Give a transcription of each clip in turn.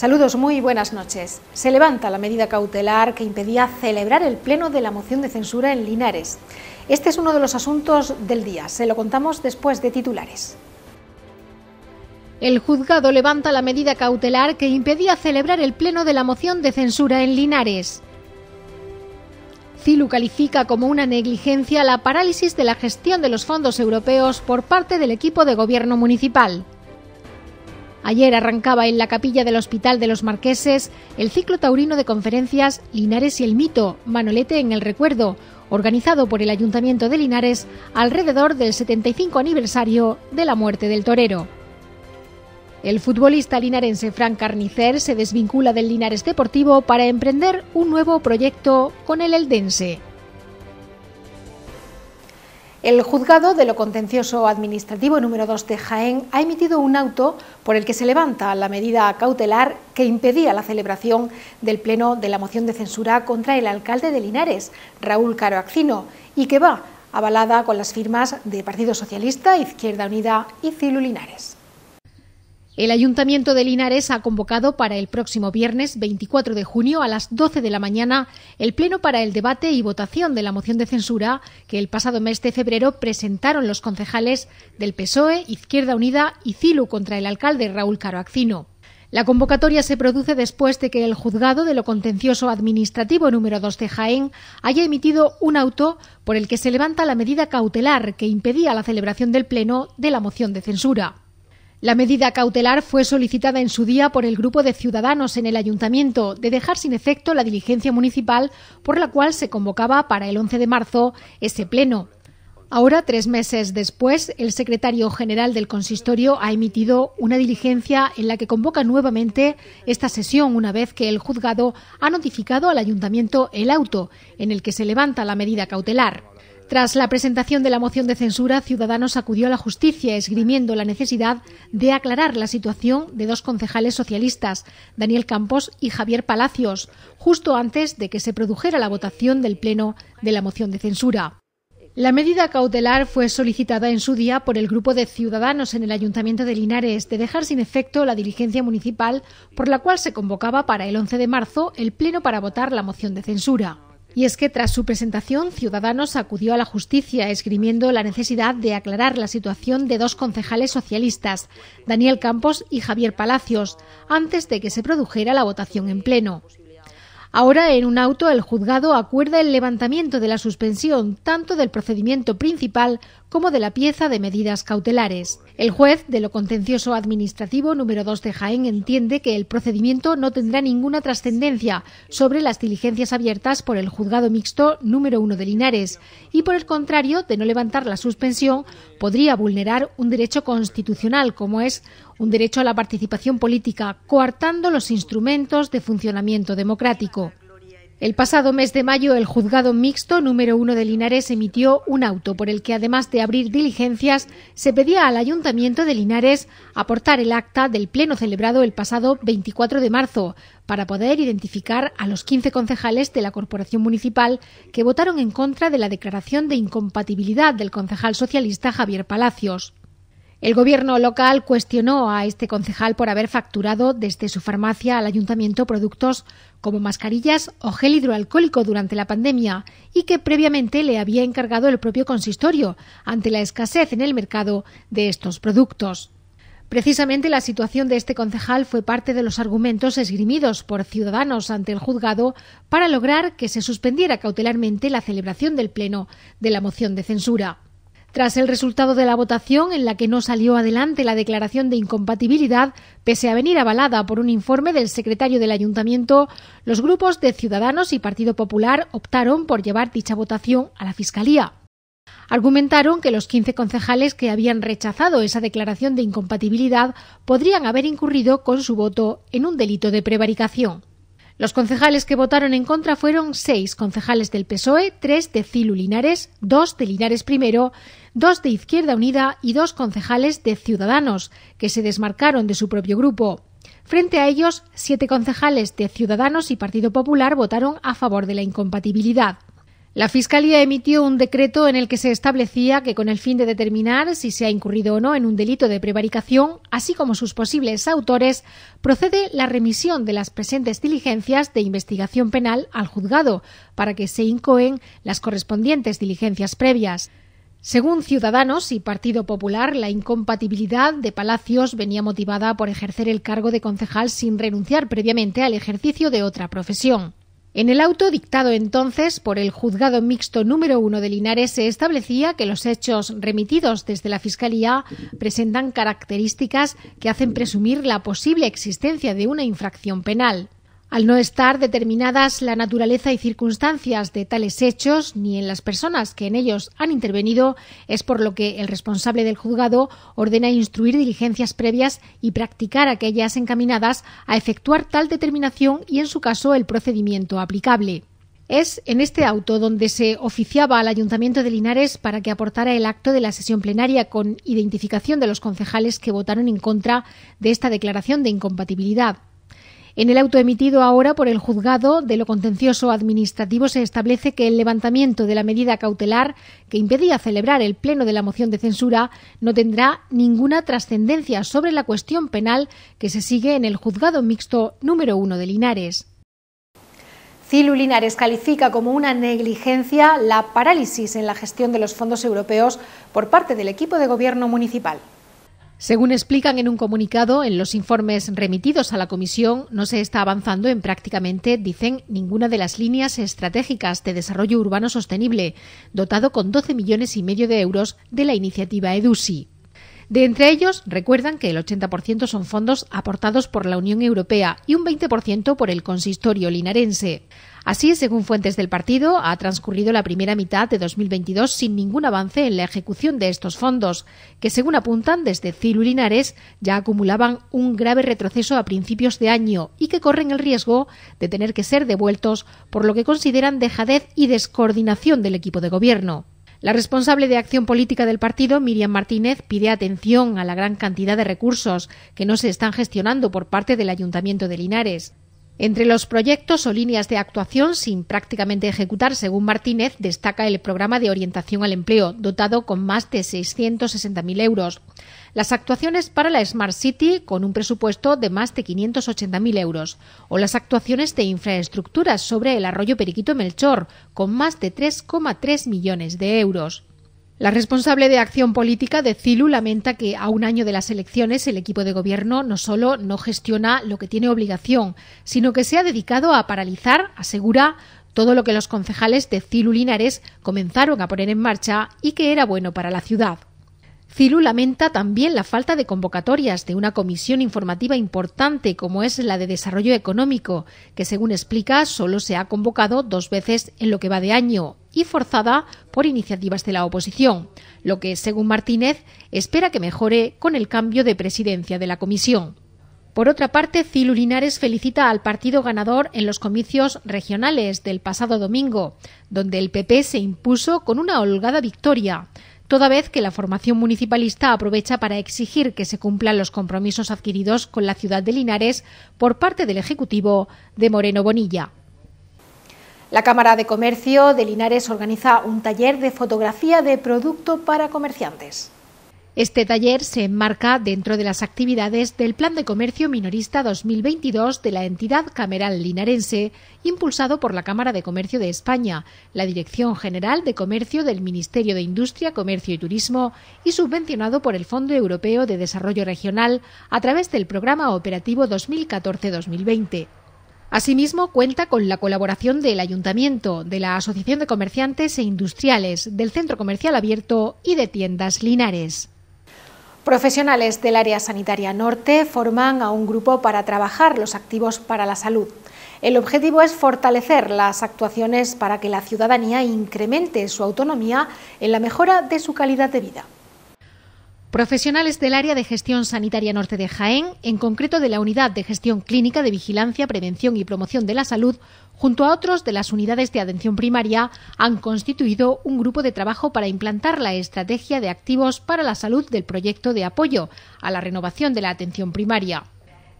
Saludos, muy buenas noches. Se levanta la medida cautelar que impedía celebrar el pleno de la moción de censura en Linares. Este es uno de los asuntos del día. Se lo contamos después de titulares. El juzgado levanta la medida cautelar que impedía celebrar el pleno de la moción de censura en Linares. CILU califica como una negligencia la parálisis de la gestión de los fondos europeos por parte del equipo de gobierno municipal. Ayer arrancaba en la capilla del Hospital de los Marqueses el ciclo taurino de conferencias Linares y el mito, Manolete en el recuerdo, organizado por el Ayuntamiento de Linares alrededor del 75 aniversario de la muerte del torero. El futbolista linarense Frank Carnicer se desvincula del Linares Deportivo para emprender un nuevo proyecto con el Eldense. El juzgado de lo contencioso administrativo número 2 de Jaén ha emitido un auto por el que se levanta la medida cautelar que impedía la celebración del pleno de la moción de censura contra el alcalde de Linares, Raúl Caro Accino, y que va avalada con las firmas de Partido Socialista, Izquierda Unida y Cilu Linares. El Ayuntamiento de Linares ha convocado para el próximo viernes 24 de junio a las 12 de la mañana el pleno para el debate y votación de la moción de censura que el pasado mes de febrero presentaron los concejales del PSOE, Izquierda Unida y CILU contra el alcalde Raúl Caro Accino. La convocatoria se produce después de que el juzgado de lo contencioso administrativo número 2 de Jaén haya emitido un auto por el que se levanta la medida cautelar que impedía la celebración del pleno de la moción de censura. La medida cautelar fue solicitada en su día por el grupo de ciudadanos en el ayuntamiento de dejar sin efecto la diligencia municipal por la cual se convocaba para el 11 de marzo ese pleno. Ahora, tres meses después, el secretario general del consistorio ha emitido una diligencia en la que convoca nuevamente esta sesión una vez que el juzgado ha notificado al ayuntamiento el auto en el que se levanta la medida cautelar. Tras la presentación de la moción de censura, Ciudadanos acudió a la justicia esgrimiendo la necesidad de aclarar la situación de dos concejales socialistas, Daniel Campos y Javier Palacios, justo antes de que se produjera la votación del Pleno de la moción de censura. La medida cautelar fue solicitada en su día por el grupo de ciudadanos en el Ayuntamiento de Linares de dejar sin efecto la diligencia municipal por la cual se convocaba para el 11 de marzo el Pleno para votar la moción de censura. Y es que tras su presentación, Ciudadanos acudió a la justicia esgrimiendo la necesidad de aclarar la situación de dos concejales socialistas, Daniel Campos y Javier Palacios, antes de que se produjera la votación en pleno. Ahora, en un auto, el juzgado acuerda el levantamiento de la suspensión tanto del procedimiento principal como de la pieza de medidas cautelares. El juez de lo contencioso administrativo número 2 de Jaén entiende que el procedimiento no tendrá ninguna trascendencia sobre las diligencias abiertas por el juzgado mixto número 1 de Linares y, por el contrario, de no levantar la suspensión, podría vulnerar un derecho constitucional como es un derecho a la participación política, coartando los instrumentos de funcionamiento democrático. El pasado mes de mayo, el juzgado mixto número uno de Linares emitió un auto por el que, además de abrir diligencias, se pedía al Ayuntamiento de Linares aportar el acta del pleno celebrado el pasado 24 de marzo para poder identificar a los 15 concejales de la Corporación Municipal que votaron en contra de la declaración de incompatibilidad del concejal socialista Javier Palacios. El gobierno local cuestionó a este concejal por haber facturado desde su farmacia al ayuntamiento productos como mascarillas o gel hidroalcohólico durante la pandemia y que previamente le había encargado el propio consistorio ante la escasez en el mercado de estos productos. Precisamente la situación de este concejal fue parte de los argumentos esgrimidos por ciudadanos ante el juzgado para lograr que se suspendiera cautelarmente la celebración del Pleno de la moción de censura. Tras el resultado de la votación, en la que no salió adelante la declaración de incompatibilidad, pese a venir avalada por un informe del secretario del ayuntamiento, los grupos de Ciudadanos y Partido Popular optaron por llevar dicha votación a la Fiscalía. Argumentaron que los 15 concejales que habían rechazado esa declaración de incompatibilidad podrían haber incurrido con su voto en un delito de prevaricación. Los concejales que votaron en contra fueron seis concejales del PSOE, tres de Cilu Linares, dos de Linares I, dos de Izquierda Unida y dos concejales de Ciudadanos, que se desmarcaron de su propio grupo. Frente a ellos, siete concejales de Ciudadanos y Partido Popular votaron a favor de la incompatibilidad. La Fiscalía emitió un decreto en el que se establecía que con el fin de determinar si se ha incurrido o no en un delito de prevaricación, así como sus posibles autores, procede la remisión de las presentes diligencias de investigación penal al juzgado para que se incoen las correspondientes diligencias previas. Según Ciudadanos y Partido Popular, la incompatibilidad de Palacios venía motivada por ejercer el cargo de concejal sin renunciar previamente al ejercicio de otra profesión. En el auto dictado entonces por el Juzgado Mixto número uno de Linares se establecía que los hechos remitidos desde la Fiscalía presentan características que hacen presumir la posible existencia de una infracción penal. Al no estar determinadas la naturaleza y circunstancias de tales hechos, ni en las personas que en ellos han intervenido, es por lo que el responsable del juzgado ordena instruir diligencias previas y practicar aquellas encaminadas a efectuar tal determinación y, en su caso, el procedimiento aplicable. Es en este auto donde se oficiaba al Ayuntamiento de Linares para que aportara el acto de la sesión plenaria con identificación de los concejales que votaron en contra de esta declaración de incompatibilidad. En el auto emitido ahora por el juzgado de lo contencioso administrativo se establece que el levantamiento de la medida cautelar que impedía celebrar el pleno de la moción de censura no tendrá ninguna trascendencia sobre la cuestión penal que se sigue en el juzgado mixto número uno de Linares. Cilu Linares califica como una negligencia la parálisis en la gestión de los fondos europeos por parte del equipo de gobierno municipal. Según explican en un comunicado, en los informes remitidos a la Comisión no se está avanzando en prácticamente, dicen, ninguna de las líneas estratégicas de desarrollo urbano sostenible, dotado con 12 millones y medio de euros de la iniciativa EDUSI. De entre ellos, recuerdan que el 80% son fondos aportados por la Unión Europea y un 20% por el consistorio linarense. Así, según fuentes del partido, ha transcurrido la primera mitad de 2022 sin ningún avance en la ejecución de estos fondos, que según apuntan desde Cilu Linares ya acumulaban un grave retroceso a principios de año y que corren el riesgo de tener que ser devueltos por lo que consideran dejadez y descoordinación del equipo de gobierno. La responsable de acción política del partido, Miriam Martínez, pide atención a la gran cantidad de recursos que no se están gestionando por parte del Ayuntamiento de Linares. Entre los proyectos o líneas de actuación sin prácticamente ejecutar, según Martínez, destaca el programa de orientación al empleo, dotado con más de 660.000 euros. Las actuaciones para la Smart City, con un presupuesto de más de 580.000 euros. O las actuaciones de infraestructuras sobre el arroyo Periquito Melchor, con más de 3,3 millones de euros. La responsable de acción política de CILU lamenta que a un año de las elecciones el equipo de gobierno no solo no gestiona lo que tiene obligación, sino que se ha dedicado a paralizar, asegura, todo lo que los concejales de CILU Linares comenzaron a poner en marcha y que era bueno para la ciudad. Cilu lamenta también la falta de convocatorias de una comisión informativa importante como es la de Desarrollo Económico, que según explica solo se ha convocado dos veces en lo que va de año y forzada por iniciativas de la oposición, lo que, según Martínez, espera que mejore con el cambio de presidencia de la comisión. Por otra parte, Cilu Linares felicita al partido ganador en los comicios regionales del pasado domingo, donde el PP se impuso con una holgada victoria toda vez que la formación municipalista aprovecha para exigir que se cumplan los compromisos adquiridos con la ciudad de Linares por parte del Ejecutivo de Moreno Bonilla. La Cámara de Comercio de Linares organiza un taller de fotografía de producto para comerciantes. Este taller se enmarca dentro de las actividades del Plan de Comercio Minorista 2022 de la entidad cameral linarense, impulsado por la Cámara de Comercio de España, la Dirección General de Comercio del Ministerio de Industria, Comercio y Turismo y subvencionado por el Fondo Europeo de Desarrollo Regional a través del Programa Operativo 2014-2020. Asimismo, cuenta con la colaboración del Ayuntamiento, de la Asociación de Comerciantes e Industriales, del Centro Comercial Abierto y de Tiendas Linares. Profesionales del área sanitaria norte forman a un grupo para trabajar los activos para la salud. El objetivo es fortalecer las actuaciones para que la ciudadanía incremente su autonomía en la mejora de su calidad de vida. Profesionales del área de gestión sanitaria norte de Jaén, en concreto de la Unidad de Gestión Clínica de Vigilancia, Prevención y Promoción de la Salud, junto a otros de las unidades de atención primaria, han constituido un grupo de trabajo para implantar la estrategia de activos para la salud del proyecto de apoyo a la renovación de la atención primaria.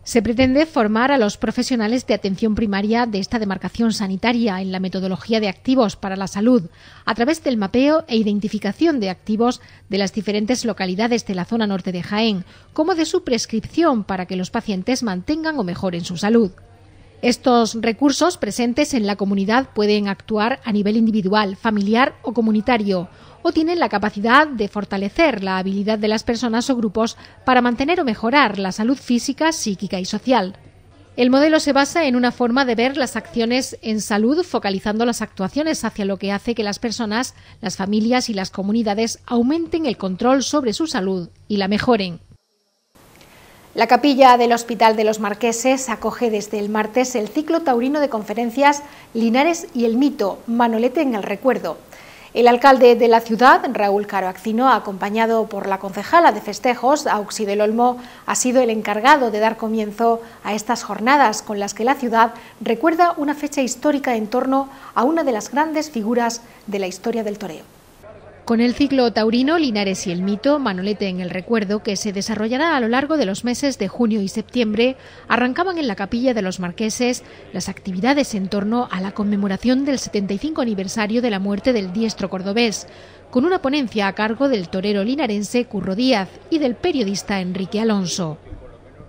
Se pretende formar a los profesionales de atención primaria de esta demarcación sanitaria en la metodología de activos para la salud, a través del mapeo e identificación de activos de las diferentes localidades de la zona norte de Jaén, como de su prescripción para que los pacientes mantengan o mejoren su salud. Estos recursos presentes en la comunidad pueden actuar a nivel individual, familiar o comunitario, o tienen la capacidad de fortalecer la habilidad de las personas o grupos para mantener o mejorar la salud física, psíquica y social. El modelo se basa en una forma de ver las acciones en salud focalizando las actuaciones hacia lo que hace que las personas, las familias y las comunidades aumenten el control sobre su salud y la mejoren. La capilla del Hospital de los Marqueses acoge desde el martes el ciclo taurino de conferencias Linares y el mito, Manolete en el recuerdo. El alcalde de la ciudad, Raúl Caro Accino, acompañado por la concejala de festejos, Auxi del Olmo, ha sido el encargado de dar comienzo a estas jornadas con las que la ciudad recuerda una fecha histórica en torno a una de las grandes figuras de la historia del toreo. Con el ciclo taurino Linares y el mito, Manolete en el recuerdo, que se desarrollará a lo largo de los meses de junio y septiembre, arrancaban en la capilla de los marqueses las actividades en torno a la conmemoración del 75 aniversario de la muerte del diestro cordobés, con una ponencia a cargo del torero linarense Curro Díaz y del periodista Enrique Alonso.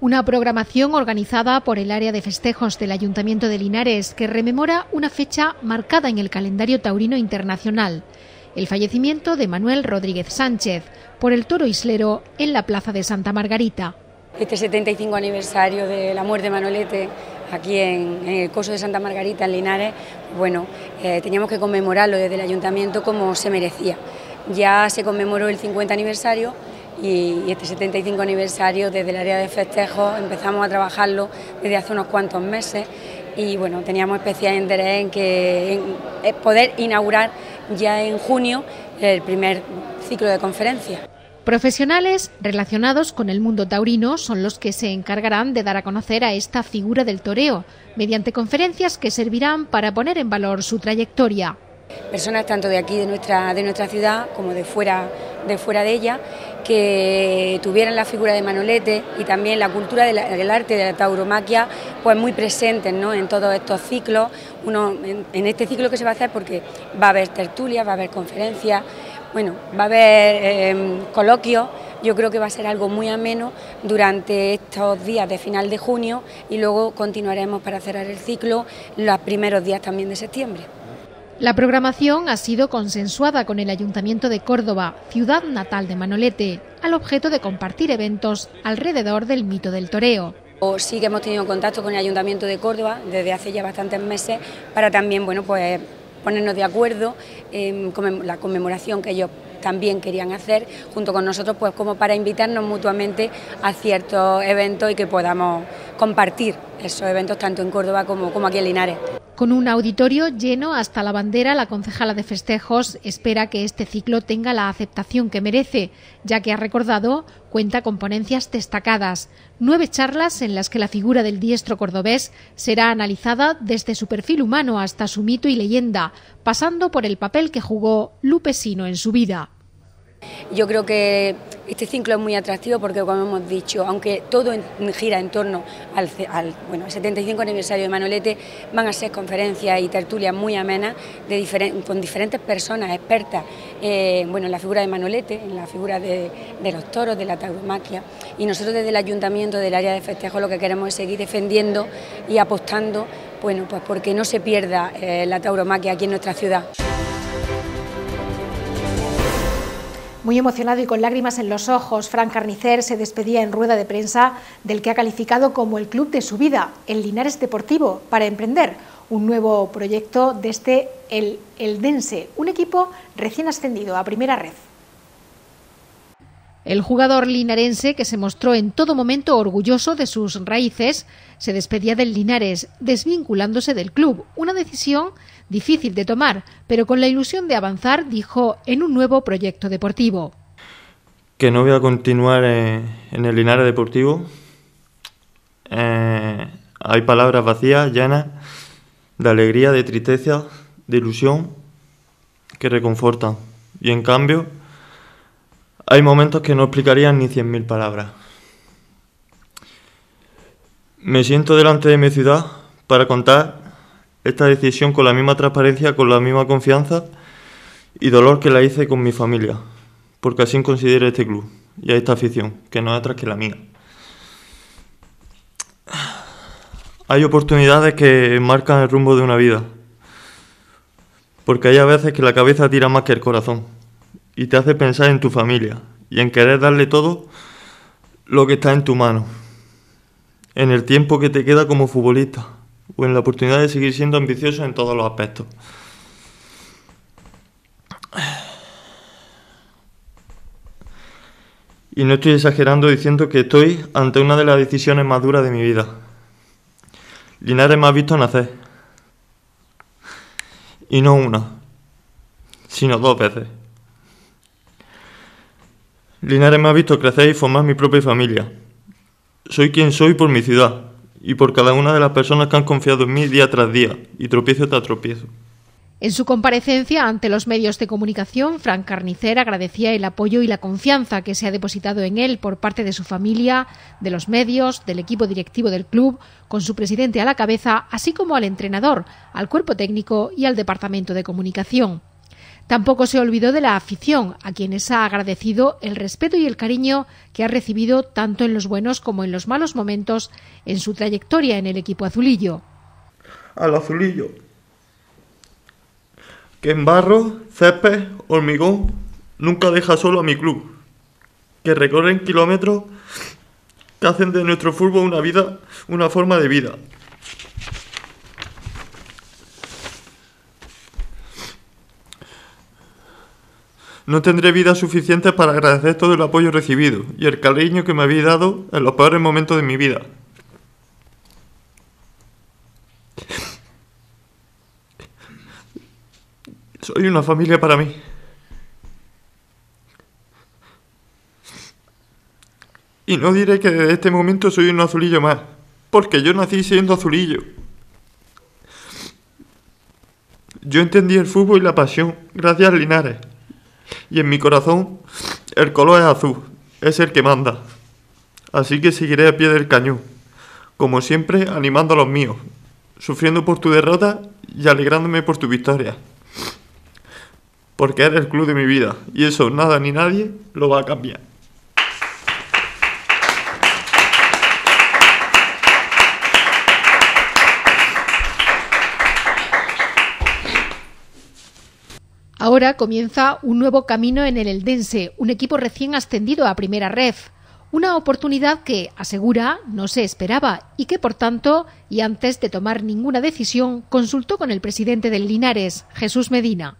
Una programación organizada por el área de festejos del Ayuntamiento de Linares que rememora una fecha marcada en el calendario taurino internacional el fallecimiento de Manuel Rodríguez Sánchez por el toro islero en la plaza de Santa Margarita. Este 75 aniversario de la muerte de Manolete aquí en, el coso de Santa Margarita, en Linares, bueno, eh, teníamos que conmemorarlo desde el ayuntamiento como se merecía. Ya se conmemoró el 50 aniversario y, este 75 aniversario desde el área de festejos empezamos a trabajarlo desde hace unos cuantos meses y bueno, teníamos especial interés en, que, en poder inaugurar ya en junio el primer ciclo de conferencias. Profesionales relacionados con el mundo taurino son los que se encargarán de dar a conocer a esta figura del toreo, mediante conferencias que servirán para poner en valor su trayectoria. Personas tanto de aquí, de nuestra, de nuestra ciudad, como de fuera de, fuera de ella, que tuvieran la figura de Manolete y también la cultura del arte de la tauromaquia pues muy presentes ¿no? en todos estos ciclos, uno en, este ciclo que se va a hacer porque va a haber tertulias, va a haber conferencias, bueno, va a haber em, coloquios, yo creo que va a ser algo muy ameno durante estos días de final de junio y luego continuaremos para cerrar el ciclo los primeros días también de septiembre. La programación ha sido consensuada con el Ayuntamiento de Córdoba, ciudad natal de Manolete, al objeto de compartir eventos alrededor del mito del toreo. Sí que hemos tenido contacto con el Ayuntamiento de Córdoba desde hace ya bastantes meses para también bueno, pues, ponernos de acuerdo en la conmemoración que ellos también querían hacer junto con nosotros, pues como para invitarnos mutuamente a ciertos eventos y que podamos compartir esos eventos tanto en Córdoba como, como aquí en Linares. Con un auditorio lleno hasta la bandera, la concejala de festejos espera que este ciclo tenga la aceptación que merece, ya que ha recordado cuenta con ponencias destacadas, nueve charlas en las que la figura del diestro cordobés será analizada desde su perfil humano hasta su mito y leyenda, pasando por el papel que jugó Lupesino en su vida. Yo creo que este ciclo es muy atractivo porque, como hemos dicho, aunque todo gira en torno al, bueno, 75 aniversario de Manolete, van a ser conferencias y tertulias muy amenas con diferentes personas expertas eh, bueno, en la figura de Manolete, en la figura de, los toros, de la tauromaquia. Y nosotros desde el ayuntamiento, del área de festejo, lo que queremos es seguir defendiendo y apostando bueno, pues porque no se pierda eh, la tauromaquia aquí en nuestra ciudad. Muy emocionado y con lágrimas en los ojos, Frank Carnicer se despedía en rueda de prensa del que ha calificado como el club de su vida, el Linares Deportivo, para emprender un nuevo proyecto desde el Eldense, un equipo recién ascendido a primera red. El jugador linarense, que se mostró en todo momento orgulloso de sus raíces, se despedía del Linares, desvinculándose del club, una decisión difícil de tomar, pero con la ilusión de avanzar, dijo, en un nuevo proyecto deportivo. Que no voy a continuar en el Linares Deportivo. Eh, hay palabras vacías, llenas de alegría, de tristeza, de ilusión, que reconfortan. Y en cambio, hay momentos que no explicarían ni cien mil palabras. Me siento delante de mi ciudad para contar esta decisión con la misma transparencia, con la misma confianza y dolor que la hice con mi familia, porque así considero este club y a esta afición, que no es otra que la mía. Hay oportunidades que marcan el rumbo de una vida, porque hay a veces que la cabeza tira más que el corazón y te hace pensar en tu familia y en querer darle todo lo que está en tu mano, en el tiempo que te queda como futbolista en la oportunidad de seguir siendo ambicioso en todos los aspectos. Y no estoy exagerando diciendo que estoy ante una de las decisiones más duras de mi vida. Linares me ha visto nacer. Y no una, sino dos veces. Linares me ha visto crecer y formar mi propia familia. Soy quien soy por mi ciudad y por cada una de las personas que han confiado en mí día tras día y tropiezo tras tropiezo. En su comparecencia ante los medios de comunicación, Frank Carnicer agradecía el apoyo y la confianza que se ha depositado en él por parte de su familia, de los medios, del equipo directivo del club, con su presidente a la cabeza, así como al entrenador, al cuerpo técnico y al departamento de comunicación. Tampoco se olvidó de la afición, a quienes ha agradecido el respeto y el cariño que ha recibido tanto en los buenos como en los malos momentos en su trayectoria en el equipo azulillo. Al azulillo, que en barro, césped, hormigón, nunca deja solo a mi club, que recorren kilómetros que hacen de nuestro fútbol una vida, una forma de vida. No tendré vida suficiente para agradecer todo el apoyo recibido y el cariño que me habéis dado en los peores momentos de mi vida. Soy una familia para mí. Y no diré que desde este momento soy un azulillo más, porque yo nací siendo azulillo. Yo entendí el fútbol y la pasión gracias a Linares. Y en mi corazón el color es azul, es el que manda. Así que seguiré a pie del cañón, como siempre animando a los míos, sufriendo por tu derrota y alegrándome por tu victoria porque era el club de mi vida y eso nada ni nadie lo va a cambiar. Ahora comienza un nuevo camino en el Eldense, un equipo recién ascendido a Primera Ref. Una oportunidad que, asegura, no se esperaba y que, por tanto, y antes de tomar ninguna decisión, consultó con el presidente del Linares, Jesús Medina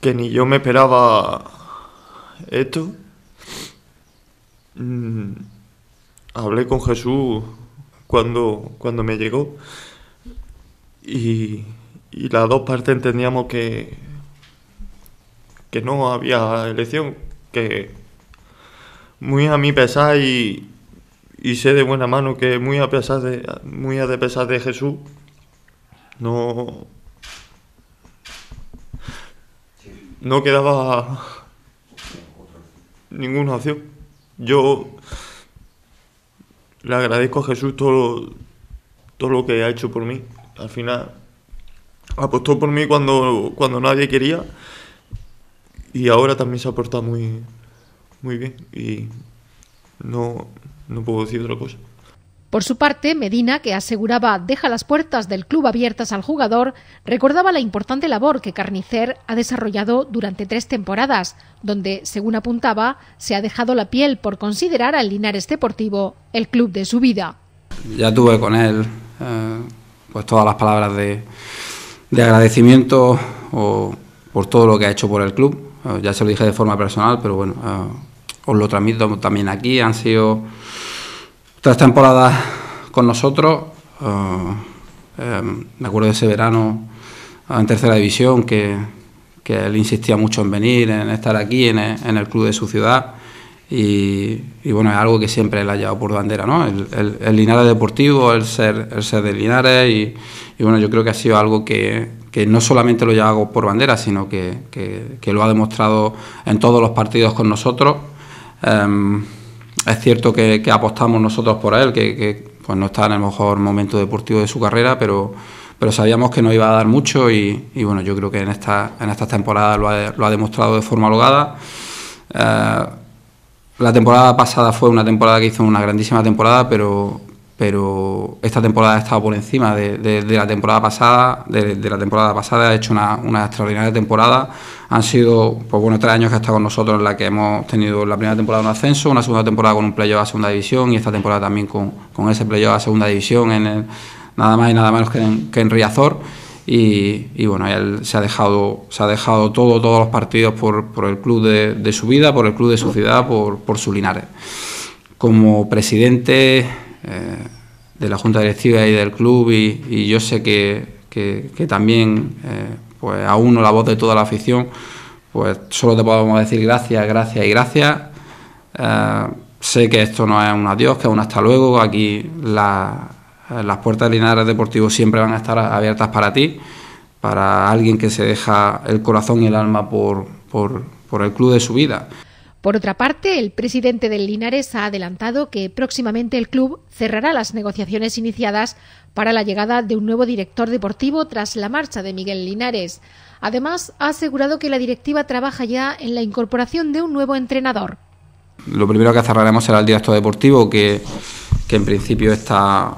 que ni yo me esperaba esto. Mm, hablé con Jesús cuando, cuando me llegó y, y las dos partes entendíamos que, que no había elección, que muy a mi pesar y, y sé de buena mano que muy a pesar de muy a pesar de Jesús no no quedaba ninguna opción. Yo le agradezco a Jesús todo, todo lo que ha hecho por mí. Al final apostó por mí cuando, cuando nadie quería y ahora también se ha portado muy, muy bien y no, no puedo decir otra cosa. Por su parte, Medina, que aseguraba deja las puertas del club abiertas al jugador, recordaba la importante labor que Carnicer ha desarrollado durante tres temporadas, donde, según apuntaba, se ha dejado la piel por considerar al Linares Deportivo el club de su vida. Ya tuve con él eh, pues todas las palabras de, agradecimiento por todo lo que ha hecho por el club. Eh, ya se lo dije de forma personal, pero bueno, eh, os lo transmito también aquí. Han sido tres temporadas con nosotros. Eh, eh, me acuerdo de ese verano en tercera división que, él insistía mucho en venir, en estar aquí, en el, club de su ciudad. Y, bueno, es algo que siempre le ha llevado por bandera, ¿no? El, Linares deportivo, el ser, el ser de Linares y, bueno, yo creo que ha sido algo que, no solamente lo lleva por bandera, sino que, lo ha demostrado en todos los partidos con nosotros. Em, es cierto que, apostamos nosotros por él, que, pues no está en el mejor momento deportivo de su carrera, pero, pero sabíamos que no iba a dar mucho y, bueno, yo creo que en esta, en esta temporada lo ha, lo ha demostrado de forma logada. Eh, la temporada pasada fue una temporada que hizo una grandísima temporada, pero, pero esta temporada ha estado por encima de, la temporada pasada, de, la temporada pasada ha hecho una, extraordinaria temporada. Han sido, pues bueno, tres años que ha estado con nosotros en la que hemos tenido la primera temporada un ascenso, una segunda temporada con un playoff a segunda división y esta temporada también con, con ese playoff a segunda división en nada más y nada menos que en, que en Riazor. Y, bueno, él se ha dejado, se ha dejado todo, todos los partidos por, por el club de, su vida, por el club de su ciudad, por, por su Linares. Como presidente eh, de la Junta Directiva y del club y, yo sé que, que, también, eh, pues a uno la voz de toda la afición, pues solo te podemos decir gracias, gracias y gracias. Eh, sé que esto no es un adiós, que es un hasta luego. Aquí las puertas de Linares Deportivo siempre van a estar abiertas para ti, para alguien que se deja el corazón y el alma por, por, por el club de su vida. Por otra parte, el presidente del Linares ha adelantado que próximamente el club cerrará las negociaciones iniciadas para la llegada de un nuevo director deportivo tras la marcha de Miguel Linares. Además, ha asegurado que la directiva trabaja ya en la incorporación de un nuevo entrenador. Lo primero que cerraremos será el director deportivo, que, en principio está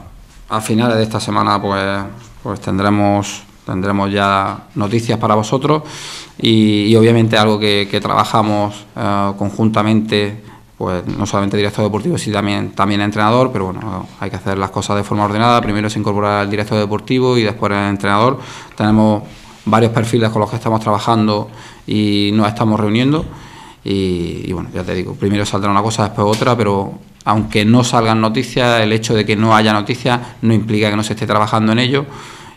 a finales de esta semana, pues, pues tendremos tendremos ya noticias para vosotros y, obviamente algo que, trabajamos eh, conjuntamente, pues no solamente director deportivo, sino también, también entrenador, pero bueno, hay que hacer las cosas de forma ordenada. Primero se incorpora el director deportivo y después el entrenador. Tenemos varios perfiles con los que estamos trabajando y nos estamos reuniendo. Y, y, bueno, ya te digo, primero saldrá una cosa, después otra, pero aunque no salgan noticias, el hecho de que no haya noticias no implica que no se esté trabajando en ello.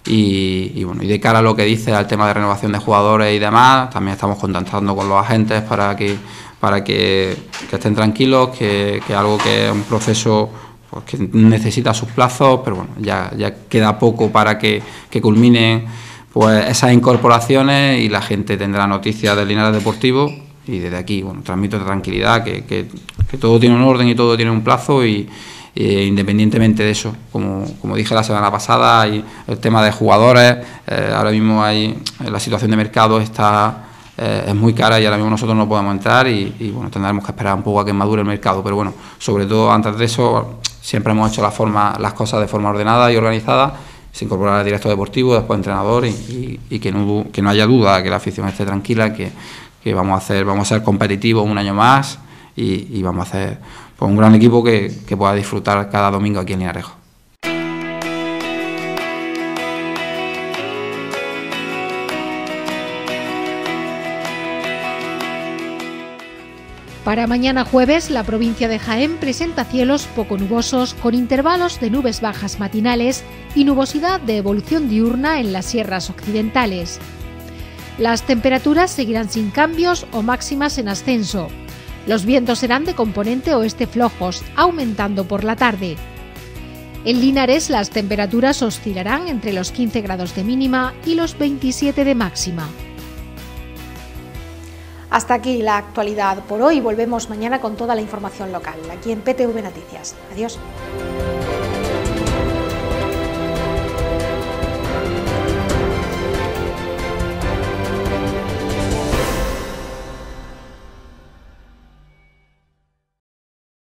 Y, bueno, y de cara a lo que dice al tema de renovación de jugadores y demás, también estamos contactando con los agentes para que para que, estén tranquilos, que, algo que es un proceso pues, que necesita sus plazos, pero bueno, ya, ya queda poco para que, que culminen pues esas incorporaciones y la gente tendrá noticias del Linares Deportivo y desde aquí, bueno, transmito tranquilidad, que, que, que todo tiene un orden y todo tiene un plazo y, eh, independientemente de eso, como, como, dije la semana pasada, hay el tema de jugadores, eh, ahora mismo hay eh, la situación de mercado está es muy cara y ahora mismo nosotros no podemos entrar y, bueno, tendremos que esperar un poco a que madure el mercado, pero bueno, sobre todo antes de eso siempre hemos hecho la forma, las cosas de forma ordenada y organizada, se incorporará el director deportivo, después entrenador y, y, que, no, que no haya duda, que la afición esté tranquila, que, que vamos a hacer, vamos a ser competitivos un año más y, vamos a hacer pues, un gran equipo que, pueda disfrutar cada domingo aquí en Linarejo. Para mañana jueves, la provincia de Jaén presenta cielos poco nubosos con intervalos de nubes bajas matinales y nubosidad de evolución diurna en las sierras occidentales. Las temperaturas seguirán sin cambios o máximas en ascenso, los vientos serán de componente oeste flojos, aumentando por la tarde. En Linares las temperaturas oscilarán entre los 15 grados de mínima y los 27 de máxima. Hasta aquí la actualidad por hoy. Volvemos mañana con toda la información local, aquí en PTV Noticias. Adiós.